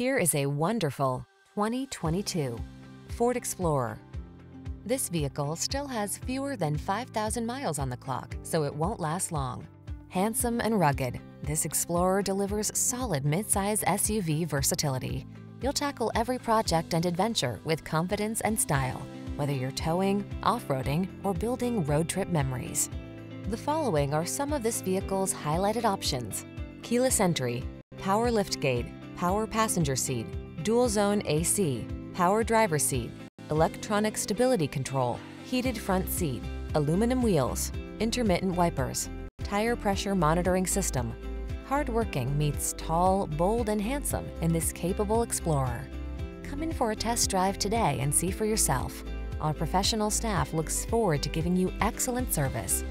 Here is a wonderful 2022 Ford Explorer. This vehicle still has fewer than 5,000 miles on the clock, so it won't last long. Handsome and rugged, this Explorer delivers solid midsize SUV versatility. You'll tackle every project and adventure with confidence and style, whether you're towing, off-roading, or building road trip memories. The following are some of this vehicle's highlighted options. Keyless entry, power liftgate, power passenger seat, dual zone AC, power driver seat, electronic stability control, heated front seat, aluminum wheels, intermittent wipers, tire pressure monitoring system. Hardworking meets tall, bold, and handsome in this capable Explorer. Come in for a test drive today and see for yourself. Our professional staff looks forward to giving you excellent service.